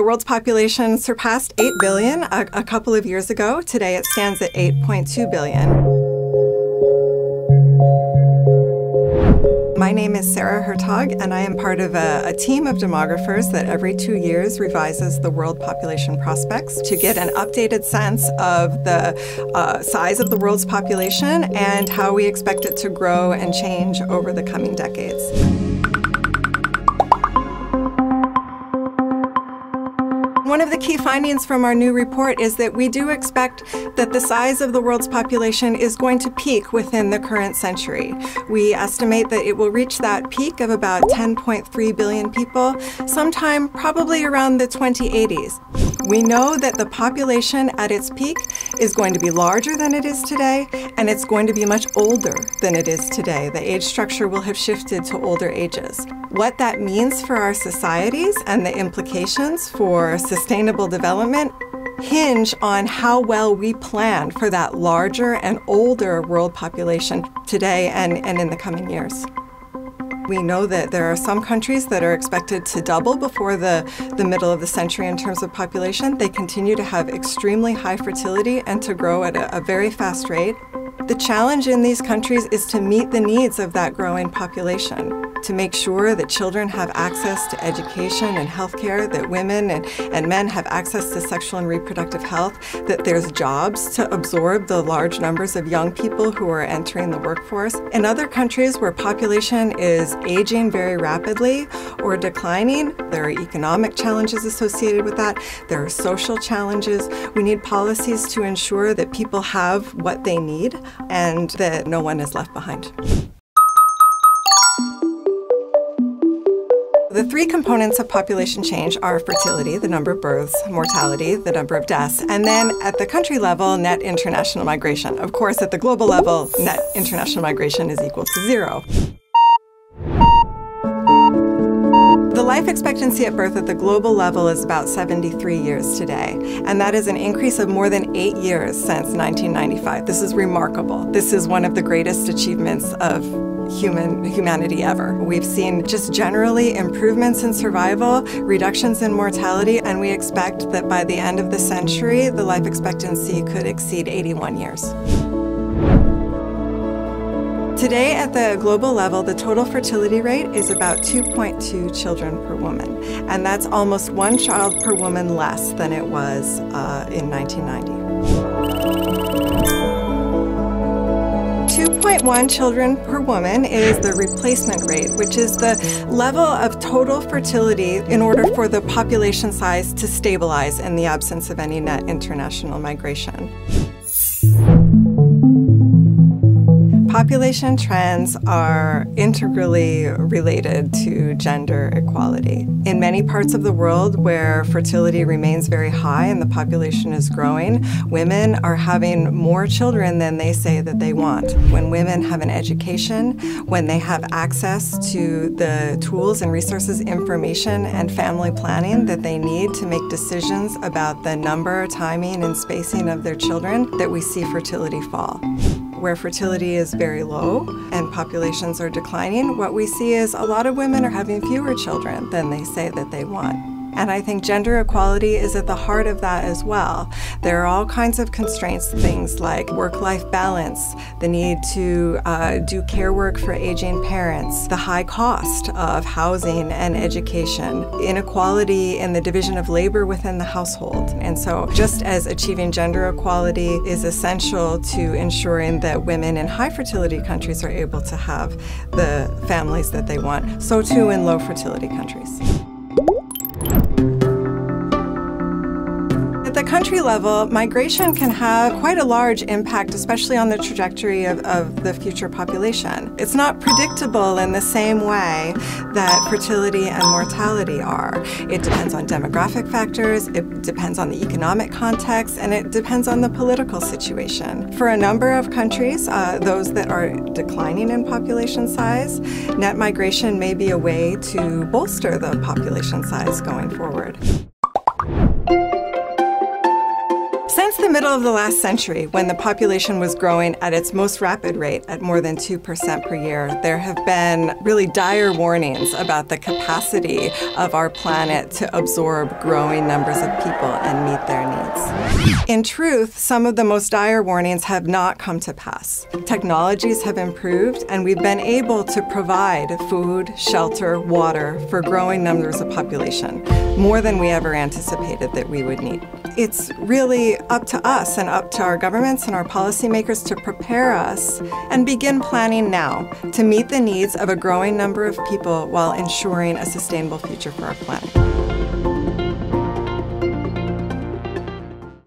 The world's population surpassed 8 billion a, a couple of years ago. Today it stands at 8.2 billion. My name is Sara Hertog, and I am part of a, a, team of demographers that every two years revises the world population prospects to get an updated sense of the uh, size of the world's population and how we expect it to grow and change over the coming decades. One of the key findings from our new report is that we do expect that the size of the world's population is going to peak within the current century. We estimate that it will reach that peak of about 10.3 billion people sometime probably around the 2080s. We know that the population at its peak is going to be larger than it is today, and it's going to be much older than it is today. The age structure will have shifted to older ages. What that means for our societies and the implications for sustainable development hinge on how well we plan for that larger and older world population today and, and in the coming years. We know that there are some countries that are expected to double before the, the middle of the century in terms of population. They continue to have extremely high fertility and to grow at a, a very fast rate. The challenge in these countries is to meet the needs of that growing population to make sure that children have access to education and health care, that women and, and men have access to sexual and reproductive health, that there's jobs to absorb the large numbers of young people who are entering the workforce. In other countries where population is aging very rapidly or declining, there are economic challenges associated with that. There are social challenges. We need policies to ensure that people have what they need and that no one is left behind. The three components of population change are fertility, the number of births, mortality, the number of deaths, and then at the country level, net international migration. Of course, at the global level, net international migration is equal to zero. Life expectancy at birth at the global level is about 73 years today, and that is an increase of more than eight years since 1995. This is remarkable. This is one of the greatest achievements of human humanity ever. We've seen just generally improvements in survival, reductions in mortality, and we expect that by the end of the century, the life expectancy could exceed 81 years. Today, at the global level, the total fertility rate is about 2.2 children per woman, and that's almost one child per woman less than it was uh, in 1990. 2.1 children per woman is the replacement rate, which is the level of total fertility in order for the population size to stabilize in the absence of any net international migration. Population trends are integrally related to gender equality. In many parts of the world where fertility remains very high and the population is growing, women are having more children than they say that they want. When women have an education, when they have access to the tools and resources, information, and family planning that they need to make decisions about the number, timing, and spacing of their children, that we see fertility fall where fertility is very low and populations are declining, what we see is a lot of women are having fewer children than they say that they want. And I think gender equality is at the heart of that as well. There are all kinds of constraints, things like work life balance, the need to uh, do care work for aging parents, the high cost of housing and education, inequality in the division of labor within the household. And so, just as achieving gender equality is essential to ensuring that women in high fertility countries are able to have the families that they want, so too in low fertility countries. Country level, migration can have quite a large impact, especially on the trajectory of, of, the future population. It's not predictable in the same way that fertility and mortality are. It depends on demographic factors, it depends on the economic context, and it depends on the political situation. For a number of countries, uh, those that are declining in population size, net migration may be a way to bolster the population size going forward. Middle of the last century, when the population was growing at its most rapid rate at more than 2% per year, there have been really dire warnings about the capacity of our planet to absorb growing numbers of people and meet their needs. In truth, some of the most dire warnings have not come to pass. Technologies have improved, and we've been able to provide food, shelter, water for growing numbers of population, more than we ever anticipated that we would need. It's really up to us and up to our governments and our policymakers to prepare us and begin planning now to meet the needs of a growing number of people while ensuring a sustainable future for our planet.